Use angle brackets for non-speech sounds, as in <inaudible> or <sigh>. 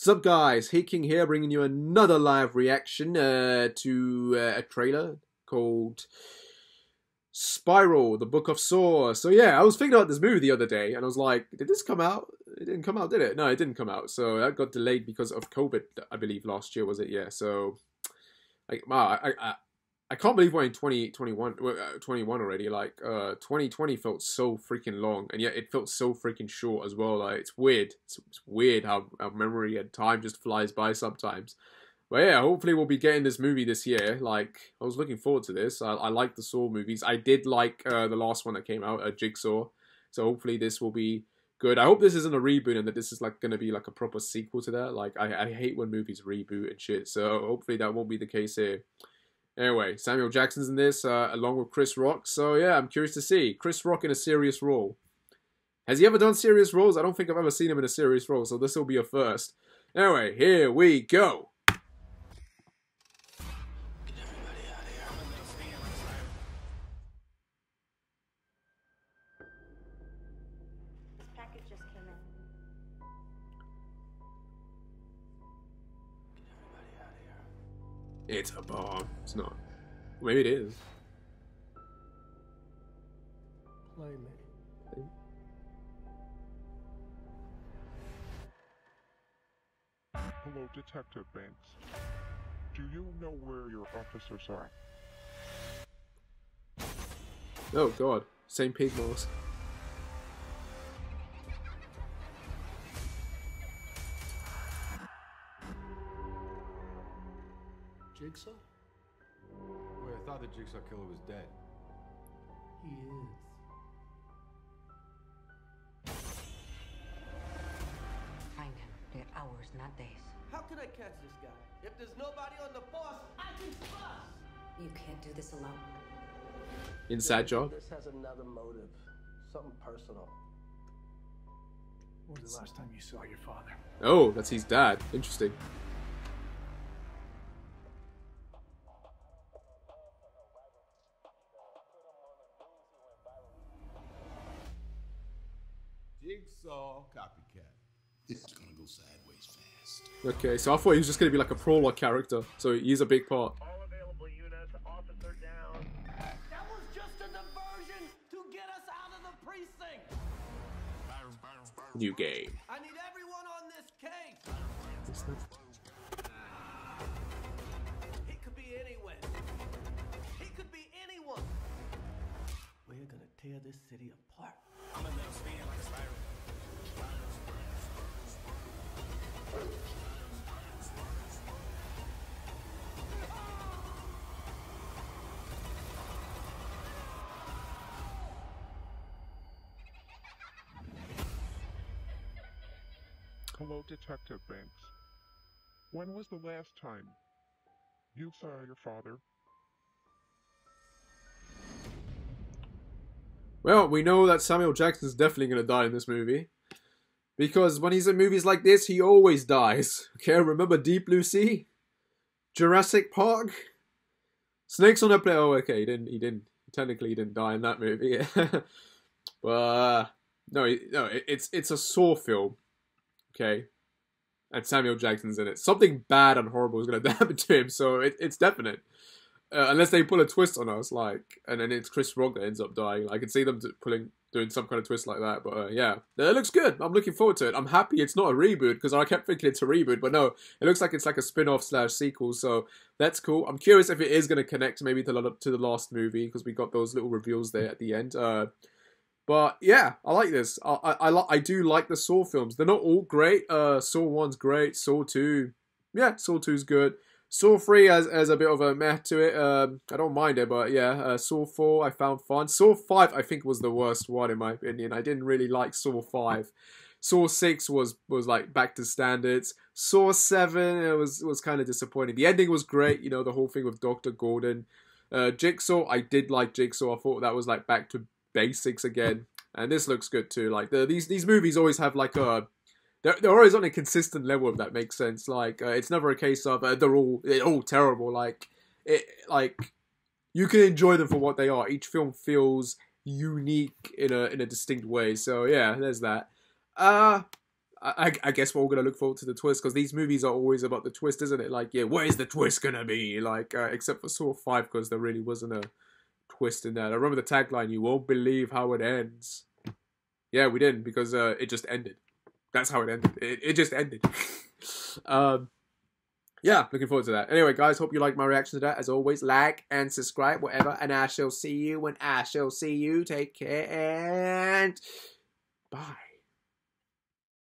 Sup guys, Heat King here bringing you another live reaction uh, to uh, a trailer called Spiral, the Book of Saw. So yeah, I was thinking about this movie the other day and I was like, did this come out? It didn't come out, did it? No, it didn't come out. So that got delayed because of COVID, I believe last year was it? Yeah, so like, wow, I, I, I can't believe we're in 2021 uh, 21 already. Like, uh, 2020 felt so freaking long, and yet it felt so freaking short as well. Like, it's weird. It's, it's weird how, how memory and time just flies by sometimes. But yeah, hopefully we'll be getting this movie this year. Like, I was looking forward to this. I, I like the Saw movies. I did like uh, the last one that came out, uh, Jigsaw. So hopefully this will be good. I hope this isn't a reboot and that this is like going to be like a proper sequel to that. Like, I, I hate when movies reboot and shit. So hopefully that won't be the case here. Anyway, Samuel Jackson's in this, uh, along with Chris Rock. So yeah, I'm curious to see Chris Rock in a serious role. Has he ever done serious roles? I don't think I've ever seen him in a serious role, so this will be a first. Anyway, here we go. It's a bomb. It's not. Maybe it is. Play me. Hello, Detective Banks. Do you know where your officers are? Oh god, St. Pig mask. Jigsaw? Wait, I thought the Jigsaw Killer was dead. He is. Find him. They're hours, not days. How can I catch this guy? If there's nobody on the force, I can bust. You can't do this alone. Inside job. This has another motive, something personal. When was the last time you saw your father? Oh, that's his dad. Interesting. Jigsaw copycat. This is gonna go sideways fast. Okay, so I thought he was just gonna be like a prologue character, so he's a big part. All available units, officer down. That was just a diversion to get us out of the precinct. New game. I need everyone on this case. He could be anywhere. He could be anyone. We're gonna tear this city apart. Hello, Detective Banks. When was the last time you saw your father? Well, we know that Samuel Jackson's definitely gonna die in this movie. Because when he's in movies like this, he always dies. <laughs> Okay, remember Deep Blue Sea? Jurassic Park? Snakes on a Plane. Oh, okay, he didn't. He didn't. Technically, he didn't die in that movie. <laughs> but uh, no, no, it- it's it's a Saw film. Okay, and Samuel Jackson's in it. Something bad and horrible is going <laughs> to happen to him, so it, it's definite. Uh, unless they pull a twist on us, like, and then it's Chris Rock that ends up dying. I can see them pulling, doing some kind of twist like that. But uh, yeah, it looks good. I'm looking forward to it. I'm happy it's not a reboot because I kept thinking it's a reboot, but no, it looks like it's like a spin-off slash sequel. So that's cool. I'm curious if it is going to connect maybe to the to the last movie because we got those little reveals there at the end. Uh, but yeah, I like this. I I, I, I do like the Saw films. They're not all great. Uh, Saw one's great. Saw two, yeah, Saw two's good. Saw three has, has a bit of a meh to it. Um, I don't mind it, but yeah. Uh, Saw four I found fun. Saw five I think was the worst one in my opinion. I didn't really like Saw five. Saw six was was like back to standards. Saw seven it was was kind of disappointing. The ending was great. You know the whole thing with Doctor Gordon. Uh, Jigsaw I did like Jigsaw. I thought that was like back to basics again. And this looks good too. Like the, these these movies always have like a they're, they're always on a consistent level if that makes sense. Like uh, it's never a case of uh, they're all they're all terrible. Like it like you can enjoy them for what they are. Each film feels unique in a in a distinct way. So yeah, there's that. Uh I, I guess we're all gonna look forward to the twist because these movies are always about the twist, isn't it? Like, yeah, where's the twist gonna be? Like, uh, except for Saw Five, because there really wasn't a twist in that. I remember the tagline: "You won't believe how it ends." Yeah, we didn't because uh, it just ended. That's how it ended. It, it just ended. <laughs> um, yeah, looking forward to that. Anyway, guys, hope you like my reaction to that. As always, like and subscribe, whatever. And I shall see you when I shall see you. Take care and bye.